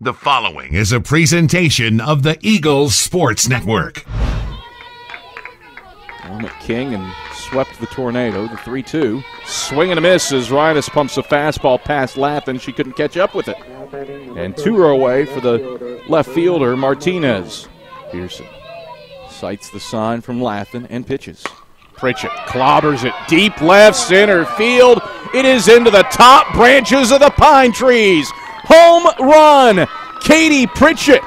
The following is a presentation of the Eagles Sports Network. Helmet King and swept the tornado, the 3 2. Swing and a miss as Rhinus pumps a fastball past Lathan. She couldn't catch up with it. And two are away for the left fielder, Martinez. Pearson sights the sign from Lathan and pitches. Pritchett clobbers it deep left center field. It is into the top branches of the pine trees. Home run. Katie Pritchett.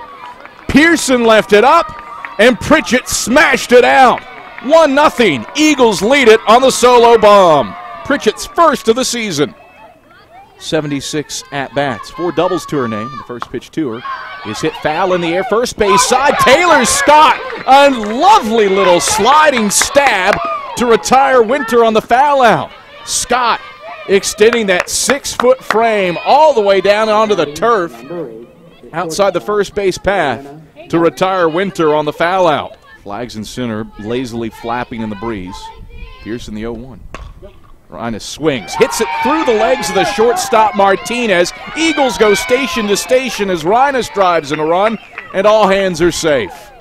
Pearson left it up, and Pritchett smashed it out. 1 0. Eagles lead it on the solo bomb. Pritchett's first of the season. 76 at bats, four doubles to her name. The first pitch to her is hit foul in the air, first base side. Taylor Scott, a lovely little sliding stab to retire Winter on the foul out. Scott extending that six foot frame all the way down onto the turf outside the first base path to retire Winter on the foul out. Flags in center, lazily flapping in the breeze. Pearson the 0 1. Rhinus swings, hits it through the legs of the shortstop Martinez. Eagles go station to station as Rhinus drives in a run, and all hands are safe.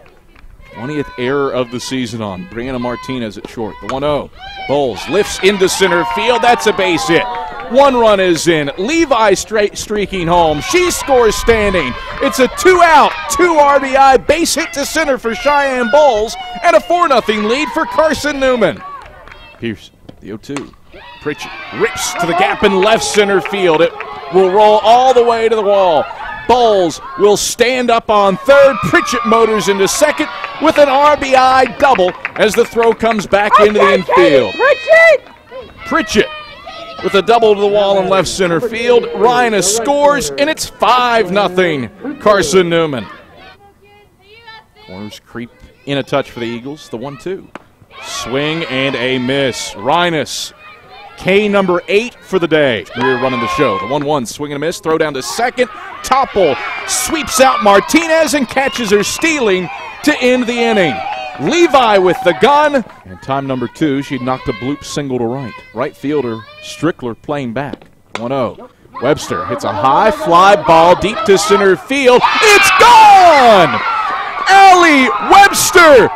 20th error of the season on Brianna Martinez at short. The 1 0. Bowles lifts into center field. That's a base hit. One run is in. Levi straight streaking home. She scores standing. It's a two out, two RBI base hit to center for Cheyenne Bowles and a 4 0 lead for Carson Newman. Pierce, the 0 2. Pritchett rips to the gap in left center field. It will roll all the way to the wall. Bowles will stand up on third. Pritchett motors into second with an RBI double as the throw comes back into the infield. Pritchett! Pritchett with a double to the wall in left center field. Rhinus scores, and it's 5 0 Carson Newman. Corners creep in a touch for the Eagles. The 1 2. Swing and a miss. Rhinus K number eight for the day. We're running the show. The 1 1 swing and a miss. Throw down to second. Topple sweeps out Martinez and catches her stealing to end the inning. Levi with the gun. And time number two, she knocked a bloop single to right. Right fielder Strickler playing back. 1 0. Webster hits a high fly ball deep to center field. It's gone! Allie Webster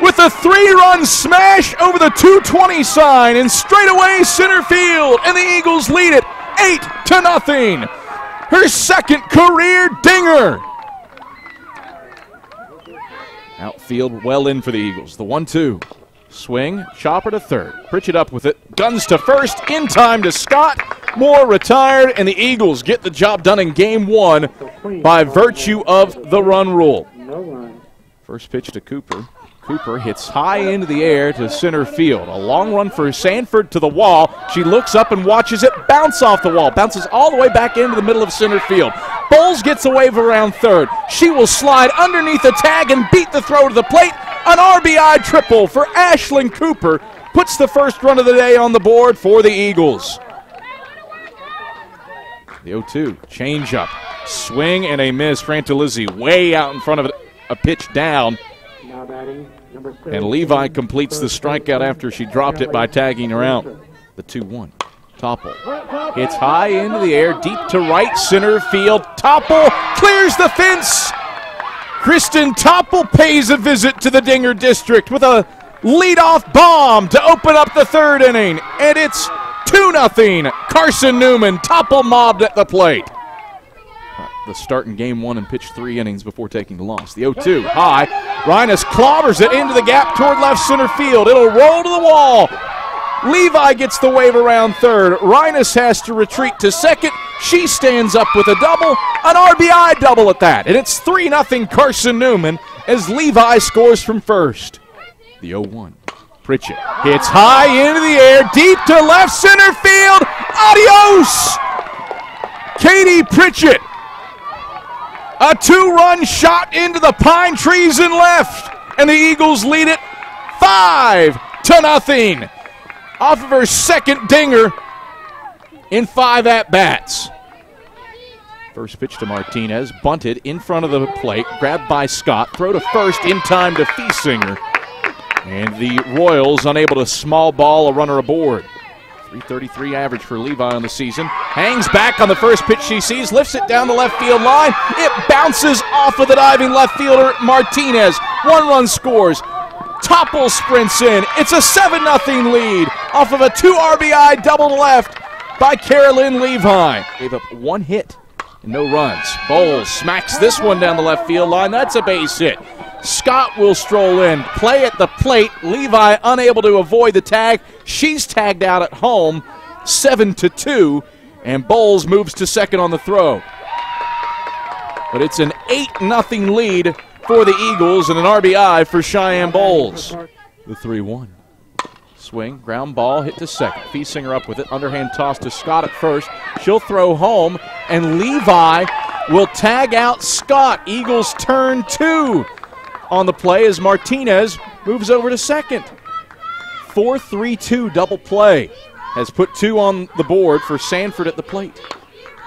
with a three run smash over the 220 sign and straightaway center field, and the Eagles lead it 8 to nothing. Her second career dinger. Outfield well in for the Eagles. The 1 2. Swing, chopper to third. Pritchett up with it. Guns to first, in time to Scott. Moore retired, and the Eagles get the job done in game one by virtue of the run rule. First pitch to Cooper. Cooper hits high into the air to center field. A long run for Sanford to the wall. She looks up and watches it bounce off the wall. Bounces all the way back into the middle of center field. Bowles gets a wave around third. She will slide underneath the tag and beat the throw to the plate. An RBI triple for Ashlyn Cooper puts the first run of the day on the board for the Eagles. The 0 2 changeup. Swing and a miss. Frantalizzi way out in front of. A pitch down. And Levi completes the strikeout after she dropped it by tagging her out. The 2 1. Topple. It's high into the air, deep to right center field. Topple clears the fence. Kristen Topple pays a visit to the Dinger District with a leadoff bomb to open up the third inning. And it's 2 0. Carson Newman, Topple mobbed at the plate the start in game one and pitched three innings before taking the loss. The 0 2 high. Rhinus clobbers it into the gap toward left center field. It'll roll to the wall. Levi gets the wave around third. Rhinus has to retreat to second. She stands up with a double, an RBI double at that. And it's 3 0 Carson Newman as Levi scores from first. The 0 1. Pritchett hits high into the air, deep to left center field. Adios! Katie Pritchett a two run shot into the pine trees and left. And the Eagles lead it five to nothing. Off of her second dinger in five at bats. First pitch to Martinez, bunted in front of the plate, grabbed by Scott, throw to first in time to Fiesinger. And the Royals unable to small ball a runner aboard. 333 average for Levi on the season. Hangs back on the first pitch she sees, lifts it down the left field line. It bounces off of the diving left fielder Martinez. One run scores. Topple sprints in. It's a 7 0 lead off of a 2 RBI double left by Carolyn Levi. Gave up one hit and no runs. Bowles smacks this one down the left field line. That's a base hit. Scott will stroll in, play at the plate. Levi unable to avoid the tag. She's tagged out at home, seven to two, and Bowles moves to second on the throw. But it's an eight nothing lead for the Eagles and an RBI for Cheyenne Bowles. The three-one. Swing, ground ball, hit to second. Fiesinger up with it. Underhand toss to Scott at first. She'll throw home, and Levi will tag out Scott. Eagles turn two on the play as Martinez moves over to second. 4 3 2 double play has put two on the board for Sanford at the plate.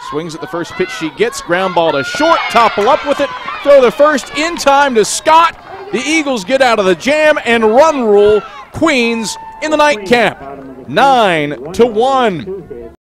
Swings at the first pitch she gets. Ground ball to short. Topple up with it. Throw the first in time to Scott. The Eagles get out of the jam and run rule Queens in the nightcap. 9 to 1.